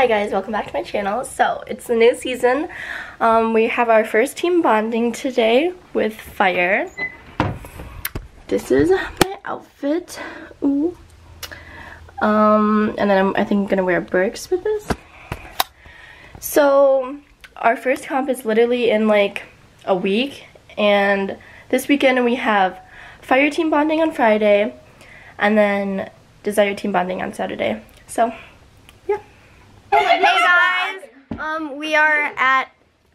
Hi guys, welcome back to my channel. So, it's the new season. Um, we have our first team bonding today with Fire. This is my outfit. Ooh. Um, and then I'm, I think I'm gonna wear Birks with this. So, our first comp is literally in like a week. And this weekend we have Fire team bonding on Friday. And then Desire team bonding on Saturday. So, Hey guys, um, we are at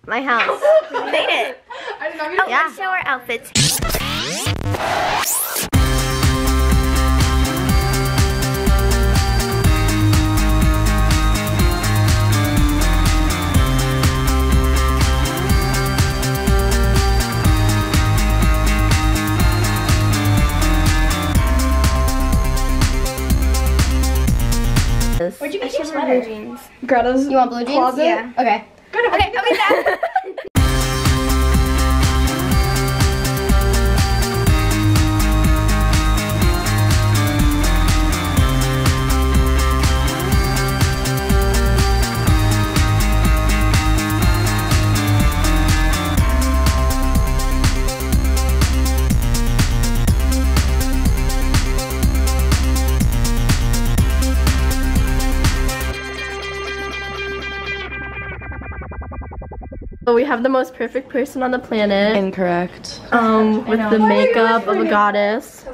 my house. We made it. Oh, yeah. Let's show our outfits. Where'd you get your sweater? jeans. Greta's You want blue jeans? closet? Yeah. Okay. Greta, Okay, I'll So we have the most perfect person on the planet. Incorrect. Um, with the makeup of a goddess. We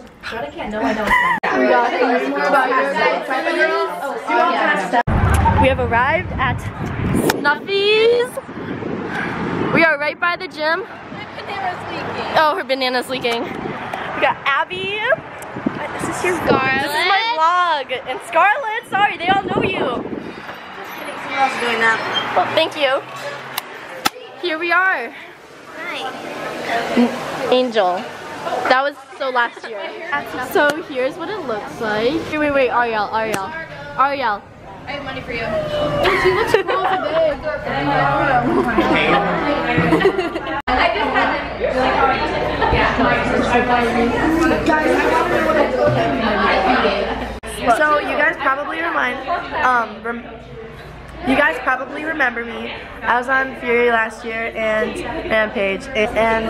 have arrived at Snuffy's. We are right by the gym. Oh, her banana's leaking. We got Abby. This is your Scarlett. This is my vlog. And Scarlett, sorry, they all know you. Just kidding, someone else doing that. Well, thank you. Here we are. Hi. Angel. That was so last year. So here's what it looks like. Wait, wait, wait, Ariel, Ariel. Ariel. I have money for you. So you guys probably remind, um, rem you guys probably remember me. I was on Fury last year and Rampage, and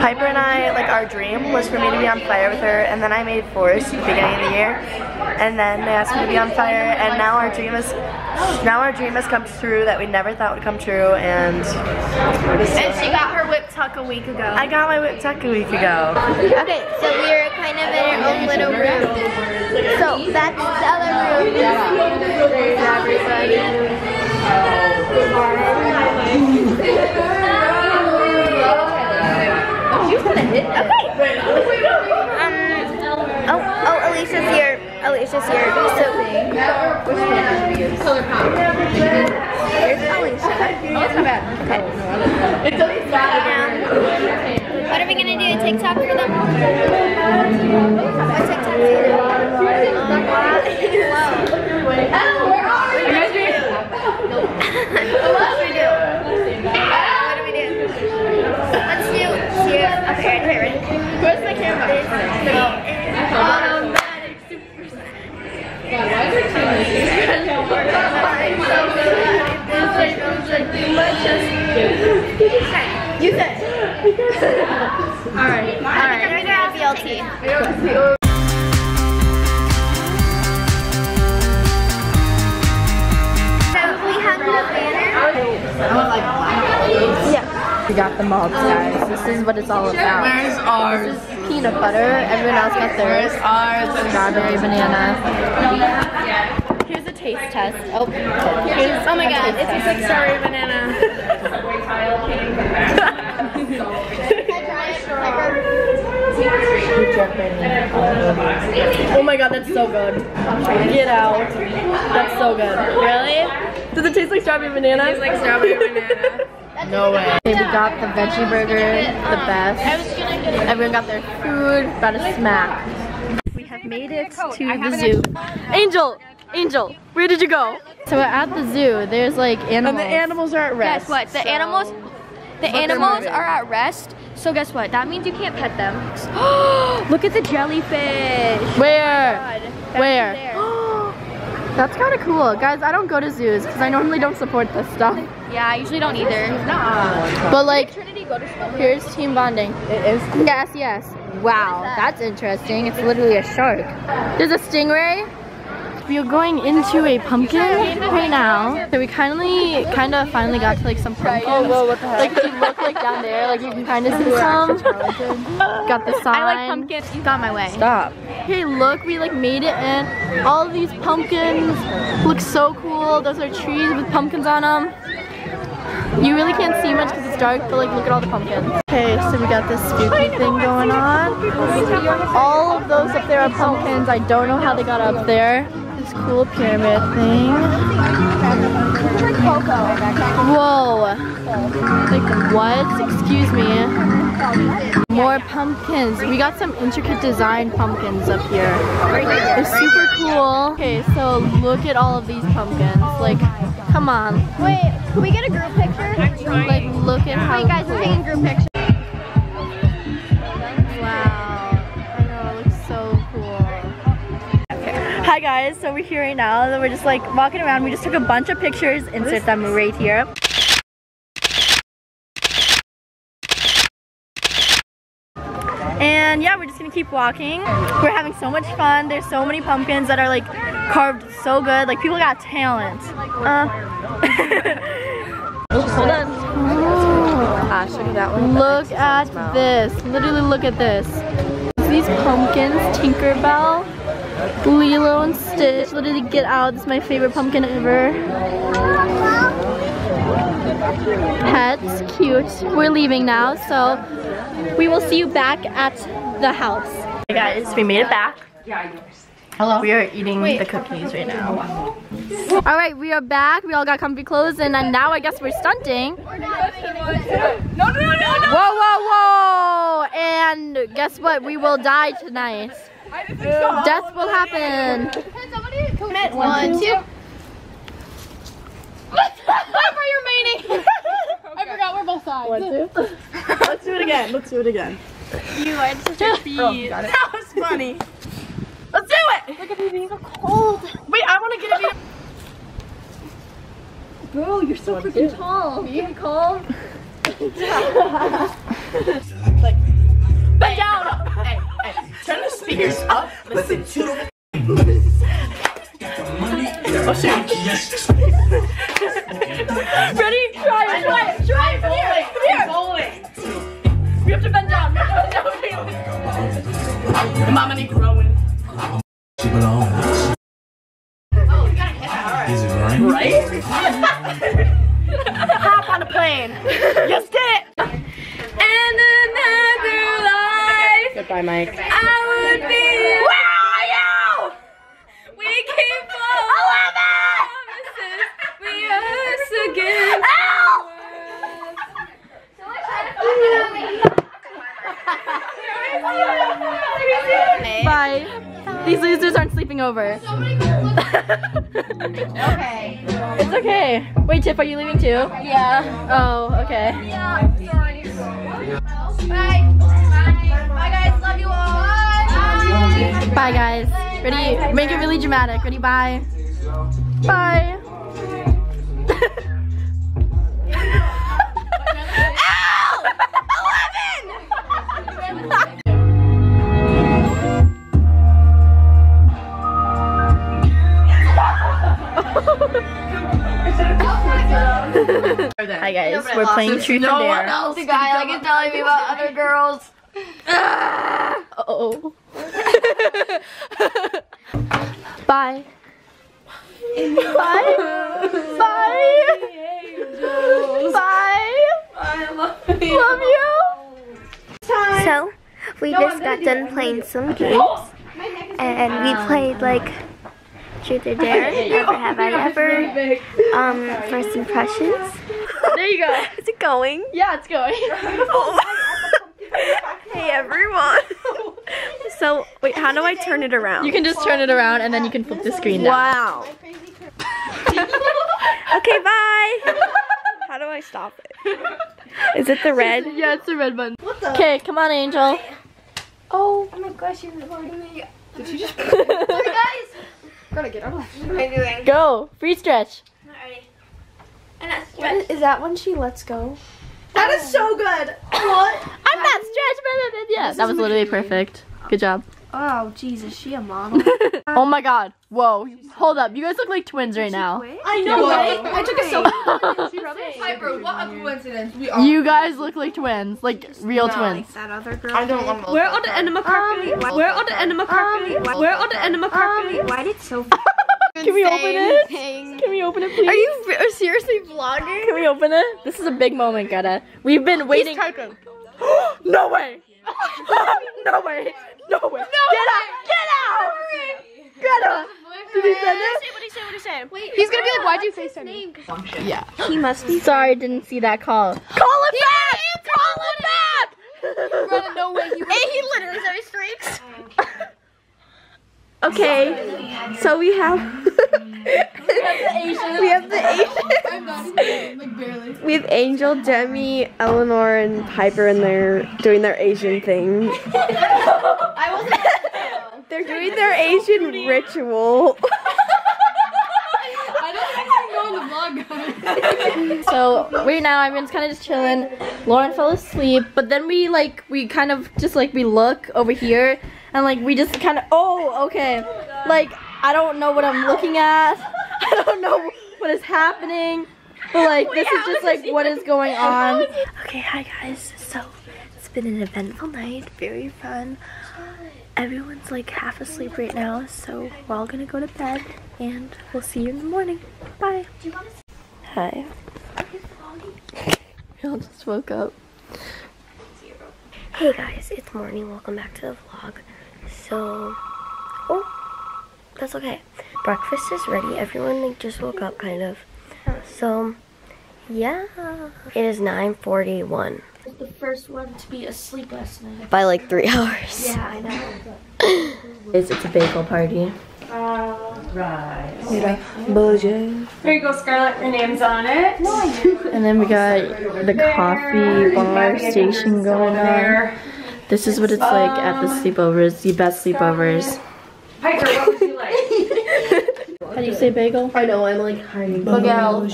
Pieper and I, like our dream was for me to be on fire with her, and then I made Force at the beginning of the year, and then they asked me to be on fire, and now our dream is, now our dream has come true that we never thought would come true, and we're just so And she got her whip tuck a week ago. I got my whip tuck a week ago. Okay, so we're kind of in our own little room. So that's the other room. Um, oh, oh, Alicia's here. Alicia's here. So, Color pop. here's Alicia. That's not bad. Okay. It's always bad. What are we gonna do? A TikTok for them? A TikTok for them? Oh, where are you? guys doing? what do we do? What do we do? Let's do, do okay, ready, ready? Where's my camera? Automatic super. God, why is there two You said. Alright, alright. There's our So we hung the banner. Yeah. We got the malts, guys. This is what it's all about. Where's ours? Peanut butter. Everyone else got theirs. Ours. Strawberry banana. Here's a taste test. Oh, here's Oh my god, it's a strawberry banana. Oh my god, that's so good. Get out. That's so good. Really? Does it taste like strawberry banana? It's like strawberry banana. No way. Okay, we got the veggie burger, the best. Everyone got their food, got a smack. We have made it to the zoo. Angel! Angel, where did you go? So we're at the zoo. There's like animals. And the animals are at rest. Guess what? The animals, the they're animals are at rest. So guess what? That means you can't pet them. Look at the jellyfish. Oh Where? God, Where? That's kind of cool. Guys, I don't go to zoos because I normally don't support this stuff. Yeah, I usually don't either. Nah. But like, Trinity go to school. here's team bonding. It is. Yes, yes. Wow, that's interesting. It's literally a shark. There's a stingray. We are going into a pumpkin right now. So we kindly, kind of finally got to like some pumpkins. Oh, whoa, what the heck? Like if you look like down there, like you can kind of see some. Got the sign. I like pumpkins. You got my way. Stop. Hey, look, we like made it in. All of these pumpkins look so cool. Those are trees with pumpkins on them. You really can't see much because it's dark, but like look at all the pumpkins. Okay, so we got this spooky thing going on. All of those up there are pumpkins. I don't know how they got up there. This cool pyramid thing. Whoa. Like what? Excuse me. More pumpkins. We got some intricate design pumpkins up here. They're super cool. Okay, so look at all of these pumpkins. Like, come on. Wait, can we get a group picture? Like, look at how Wait, guys, cool. we're taking group picture. Hi guys, so we're here right now. We're just like walking around. We just took a bunch of pictures, insert them right here. And yeah, we're just gonna keep walking. We're having so much fun. There's so many pumpkins that are like carved so good. Like people got talent. Uh. Hold on. Ah, look at that one. Look at this. Literally look at this. These pumpkins, Tinkerbell, Lilo and Stitch. Literally get out. This is my favorite pumpkin ever. Pets, cute. We're leaving now, so we will see you back at the house. Hey guys, we made it back. Yeah. Hello. We are eating the cookies right now. All right, we are back. We all got comfy clothes, and now I guess we're stunting. No, no, no, no, no. Whoa, whoa, whoa! And guess what? We will die tonight. Death will happen. One, two. I forgot we're both sides. One, two. Let's do it again. Let's do it again. You are such a oh, beast. That was funny. Let's do it. Look at me being so cold. Wait, I want to get a view. Bro, you're so freaking tall. You get cold? speakers up. Listen to. Oh shoot. Ready? Try it. Try it. Try it. Come here. Come here. Bowling. We have to bend down. We have to bend down. Mama need growing. Oh, she belongs. Is it right? Right? Hop on a plane. Yes, did it. And another life, Goodbye, Mike. I would be. Where are you? We keep all oh, promises. We us again. Bye. These losers aren't sleeping over. Okay. It's okay. Wait, Tiff, are you leaving too? Yeah. Oh, okay. Yeah. Bye. Bye, guys. Love you all. Bye, guys. Ready? Make it really dramatic. Ready? Bye. Bye. Hi guys, we're playing Truth or Dare. else. The guy like is telling me about other girls. Oh. Bye. Bye. Bye. Bye. I love you. Love you. So, we just got done playing some games. And we played like Truth or Dare, Never Have I Ever, um, First Impressions. There you go. Is it going? Yeah, it's going. Hey everyone. So, wait, how do I turn it around? You can just turn it around and then you can flip the screen down. Wow. okay, bye. How do I stop it? Is it the red? Yeah, it's the red button. Okay, come on, Angel. Oh, oh my gosh, you're recording me. Did you just? Sorry, guys. Gotta get out of here. Go. Free stretch. Is that when she lets go? That is so good. What? I'm not stretched. Yeah, that was literally perfect. Good job. Oh, Jesus, she a model. oh my god. Whoa. Hold up. You guys look like twins right now. I know, right? I took a selfie. Pieper, what a coincidence. We You guys look like twins. Like real twins. that other girl. I don't want to. Where are the enema carcasses? Um, Where are the enema carcasses? Where are the enema carcasses? Um, why did so? Can we open it? Can we open it, please? Are you seriously vlogging? Can we open it? This is a big moment, Greta. We've been waiting. no way! no way! No way! Get out! Get out! Greta! Did he send it? What do you say? What do you say? Wait, He's gonna be like, why'd you FaceTime me? Yeah. He must be. Sorry, I didn't see that call. Call it back! Call it back! Greta, no way. He Hey, he literally said he streaks. Oh, Okay, so we have we have the Asian. We have Angel, Demi, Eleanor, and Pieper, and they're doing their Asian thing. I wasn't asking. They're doing their Asian ritual. I don't think I can go on the vlog. So right now I'm kind of just chilling. Lauren fell asleep, but then we like we kind of just like we look over here and like we just kind of oh okay oh like I don't know what I'm looking at. I don't know what is happening. But like this is just like what is going on. Okay, hi guys. So it's been an eventful night, very fun. Everyone's like half asleep right now, so we're all gonna go to bed and we'll see you in the morning. Bye. Hi. We all just woke up. Hey guys, it's morning. Welcome back to the vlog. So, oh, that's okay. Breakfast is ready. Everyone like, just woke up, kind of. So, yeah, it is 9:41 The first one to be asleep last night. by like three hours. Yeah, I know. it's, it's a bagel party. Uh, Here you go, Scarlett. Your name's on it. And then we got the coffee bar station going on. This is what it's like at the sleepovers, the best sleepovers. Pieper, what would you like? How do you say bagel? I know, I'm like hiding. Bagel. And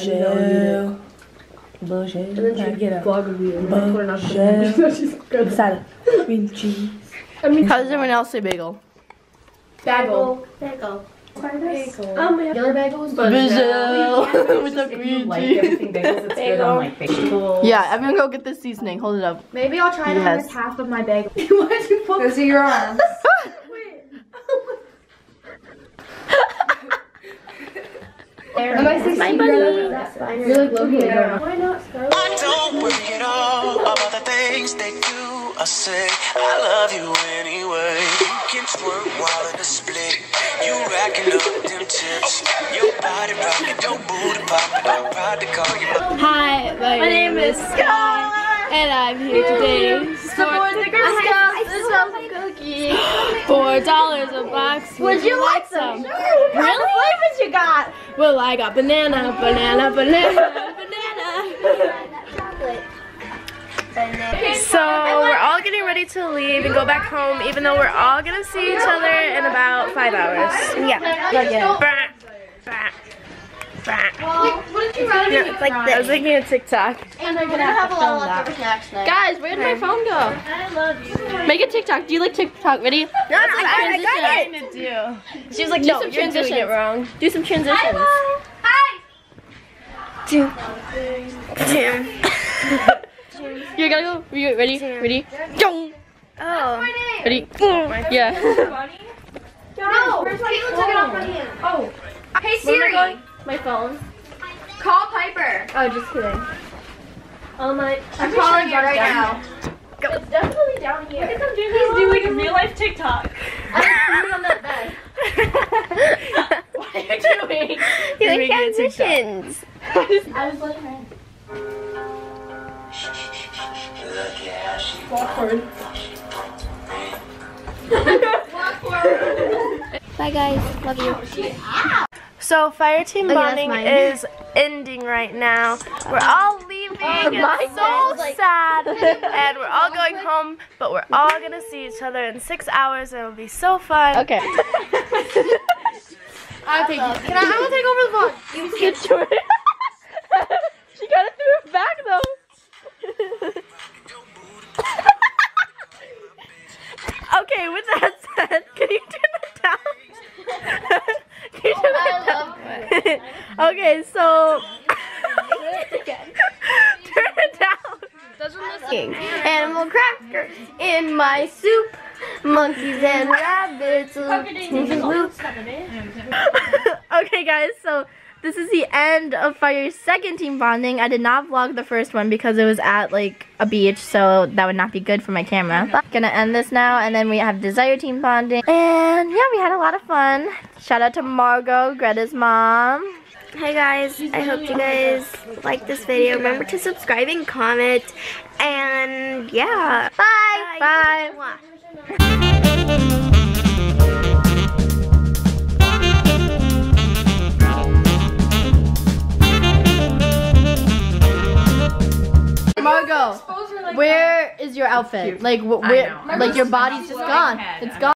then she get a vlog of you. and then put it on the- Salad. Cream cheese. How does everyone else say bagel? bagel? Bagel. Um, Yellow bagels? Bagel with the green cheese. everything bagels, it's good on like vegetables. Yeah, everyone go get this seasoning. Hold it up. Maybe I'll try it Yes. on this half of my bagel. Those are your arms. Am I My bunny. You're like located. Why not, Scarlett? I don't worry at all about the things they do or say. I love you anyway. You can twerk while in the split. You racking up them tips. Your body rocking, your booty popping. I'm proud to call you my Hi, my, name is Sky, and I'm here today. Support the Girl Scouts. This is cookie. Four dollars a box. Would you like some? Sure. Really? flavors you got? Well, I got banana, banana, banana, banana. So we're all getting ready to leave and go back home, even though we're all gonna see each other in about five hours. Yeah. Bah, bah, bah. It's like this. I was this. making a TikTok. And I'm gonna have, to film that. Guys, where did my phone go? I love you. Make a TikTok. Do you like TikTok? Ready? No, no, I, I got Transition. it. She was like, Do no, some you're doing it wrong. Do some transitions. You gotta go. You ready? Ready? Dong. Oh. Ready? Yeah. No, Caitlin took it off my hand. Oh. Hey Siri, My phone. call Pieper. Oh, just kidding. Oh my, I'm calling it right now. It's definitely down here. Look at them doing He's doing a real life TikTok. I'm on that bed. what are you doing? Doing making a TikTok. transitions. I was letting her. Bye guys. Love you. So fire team oh, Okay, that's bonding mine. is ending right now. We're all leaving. Oh, it's so sad, and we're all going home. But we're all gonna see each other in six hours, and it'll be so fun. Okay. I'll take it. Can I, I will take over the vlog. Get Jordan. she got it through her back though. Okay, with that said, can you turn it down? can you turn it oh, down? okay, so turn it down. Animal crackers in my soup. Monkeys and rabbits okay, guys, so this is the end of Fire's second team bonding. I did not vlog the first one because it was at like a beach, so that would not be good for my camera. But gonna end this now, and then we have Desire team bonding. And yeah, we had a lot of fun. Shout out to Margo, Greta's mom. Hi guys, I hope you guys like this video. Remember to subscribe and comment. And yeah. Bye. Bye. Mwah. Margo, where is your outfit? Like, wh- where? Like, your body's just gone. It's gone.